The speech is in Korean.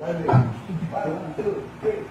Ready? One, two, three.